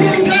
Yeah.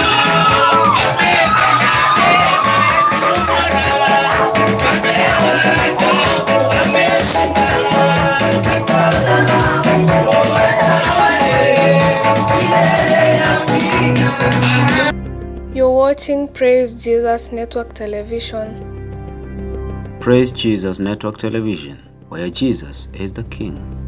You're watching Praise Jesus Network Television. Praise Jesus Network Television, where Jesus is the King.